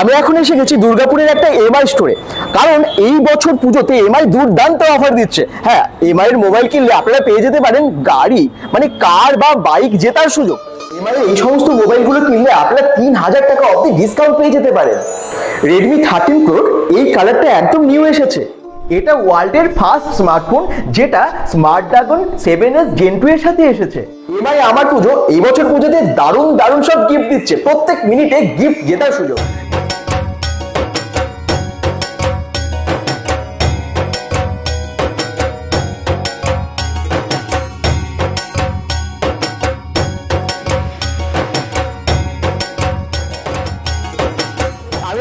আমি এখন এসে গেছি দুর্গাপুরের একটা এমআই স্টোরে কারণ এই বছর পুজোতে এমআই দুর্দান্ত অফার দিচ্ছে। হ্যাঁ এমআই এর মোবাইল কিনলে আপনারা পেয়ে যেতে পারেন গাড়ি মানে কার বা বাইক জেতার সুযোগ। এমআই এই সমস্ত মোবাইলগুলো কিনলে আপনারা তিন হাজার টাকা অব্দি ডিসকাউন্ট পেয়ে যেতে পারেন। রেডমি থার্টিন প্রো এই কালারটা একদম নিউ এসেছে। এটা ওয়ার্ল্ডের ফার্স্ট স্মার্টফোন যেটা Snapdragon seven S Gen two এর সাথে এসেছে। এমআই আমার পুজো, এই বছর পুজোতে দারুণ দারুণ সব গিফট দিচ্ছে। প্রত্যেক মিনিটে গিফট জেতার সুযোগ।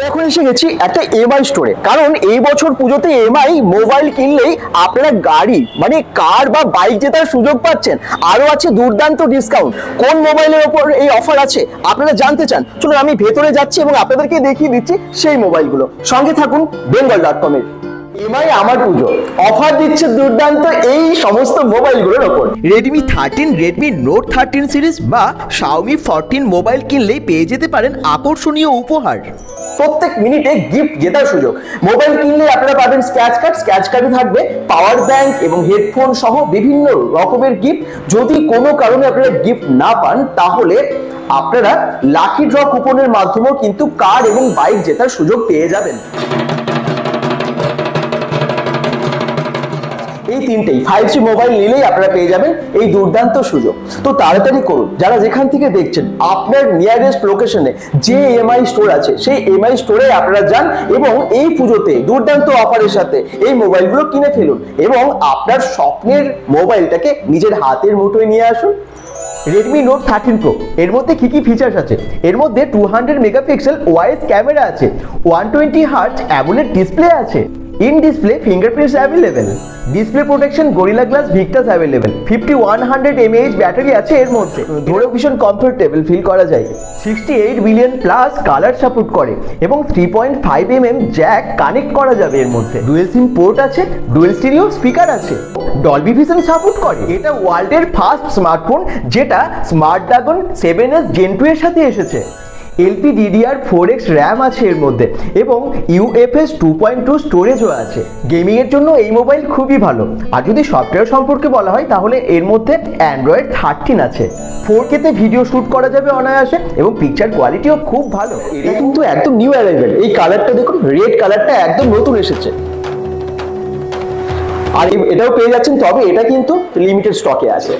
এখন এসে গেছি একটা এমআই স্টোরে কারণ এই বছর পুজোতে এমআই মোবাইল কিনলেই আপনারা গাড়ি মানে কার বা বাইক জেতার সুযোগ পাচ্ছেন। আরও আছে দুর্দান্ত ডিসকাউন্ট কোন মোবাইলের ওপর এই অফার আছে? আপনারা জানতে চান। চলুন আমি ভেতরে যাচ্ছি এবং আপনাদেরকে দেখিয়ে দিচ্ছি সেই মোবাইলগুলো সঙ্গে থাকুন বেঙ্গল ডট কমের এমআই আমার পুজো। অফার দিচ্ছে দুর্দান্ত এই সমস্ত মোবাইলগুলোর ওপর। Redmi thirteen Redmi Note thirteen series বা শাওমি ফোরটিন মোবাইল কিনলেই পেয়ে যেতে পারেন আকর্ষণীয় উপহার। প্রত্যেক মিনিটে গিফট জেতার সুযোগ। মোবাইল কিনলে আপনারা পাবেন স্ক্র্যাচ কার্ড স্ক্র্যাচ কার্ডে থাকবে। পাওয়ার ব্যাংক এবং হেডফোন সহ বিভিন্ন রকমের গিফট যদি কোনো কারণে আপনারা গিফট না পান তাহলে আপনারা লাকি ড্র কুপনের মাধ্যমেও কিন্তু কার এবং বাইক জেতার সুযোগ পেয়ে যাবেন। এই তিনটেই। ফাইভ জি মোবাইল নিলেই আপনারা পেয়ে যাবেন এই দুর্দান্ত সুযোগ। তো তাড়াতাড়ি করুন। যারা যেখান থেকে দেখছেন, আপনার নিয়ারেস্ট লোকেশনে যে এমআই স্টোর আছে, সেই এমআই স্টোরে আপনারা যান এবং এই পুজোতে দুর্দান্ত অফারের সাথে এই মোবাইলগুলো কিনে ফেলুন এবং আপনার স্বপ্নের মোবাইলটাকে নিজের হাতের মুঠোয় নিয়ে আসুন। রেডমি নোট থার্টিন প্রো এর মধ্যে কি কি ফিচার্স আছে? এর মধ্যে two hundred megapixel wide camera আছে one twenty hertz AMOLED display আছে। In display fingerprints available display protection Gorilla Glass Victus available fifty one hundred M A H battery আছে এর মধ্যে। ধরেও ভীষণ কমফোর্টেবল ফিল করা যায়। Sixty eight billion plus colour support করে। এবং three point five M M jack connect করা যাবে এর মধ্যে। ডুয়েল সিম পোর্ট আছে ডুয়েল স্টিরিও স্পিকার আছে। ডলবি ভিশন সাপোর্ট করে। এটা ওয়ার্ল্ডের ফার্স্ট স্মার্টফোন যেটা Snapdragon seven S Gen two এর সাথে এসেছে। LP DDR four X RAM আছে এর মধ্যে এবং ইউএফএস টু পয়েন্ট টু স্টোরেজও আছে। গেমিংয়ের জন্য এই মোবাইল খুবই ভালো। আর যদি সফটওয়্যার সম্পর্কে বলা হয়, তাহলে এর মধ্যে অ্যান্ড্রয়েড থার্টিন আছে। ফোর কেতে ভিডিও শ্যুট করা যাবে অনায়াসে এবং পিকচার কোয়ালিটিও খুব ভালো। এটা কিন্তু একদম নিউ অ্যারাইভেল এই কালারটা দেখুন রেড কালারটা একদম নতুন এসেছে। আর এটাও পেয়ে যাচ্ছেন, তবে এটা কিন্তু লিমিটেড স্টকে আছে।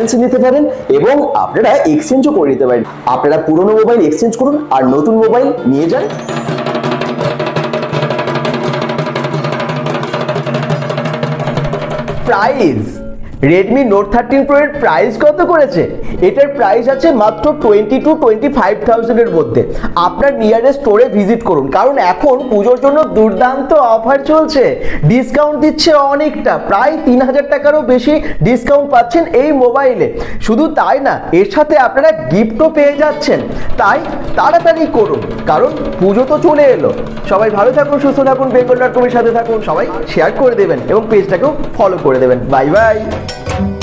ফাইন্যান্সে নিতে পারেন এবং আপনারা এক্সচেঞ্জও করে নিতে পারেন। আপনারা পুরনো মোবাইল এক্সচেঞ্জ করুন আর নতুন মোবাইল নিয়ে যান। Price Redmi Note thirteen Pro এর প্রাইস কত করেছে? এটার প্রাইস আছে মাত্র টোয়েন্টি টু টোয়েন্টি ফাইভ থাউজেন্ডের মধ্যে। আপনার নিয়ারেস্ট স্টোরে ভিজিট করুন, কারণ এখন পুজোর জন্য দুর্দান্ত অফার চলছে। ডিসকাউন্ট দিচ্ছে অনেকটা, প্রায় তিন হাজার টাকারও বেশি ডিসকাউন্ট পাচ্ছেন এই মোবাইলে শুধু তাই না, এর সাথে আপনারা গিফটও পেয়ে যাচ্ছেন। তাই তাড়াতাড়ি করুন, কারণ পুজো তো চলে এলো। সবাই ভালো থাকুন, সুস্থ থাকুন বেঙ্গল ডট কমের সাথে থাকুন, সবাই শেয়ার করে দেবেন এবং পেজটাকেও ফলো করে দেবেন। Bye bye you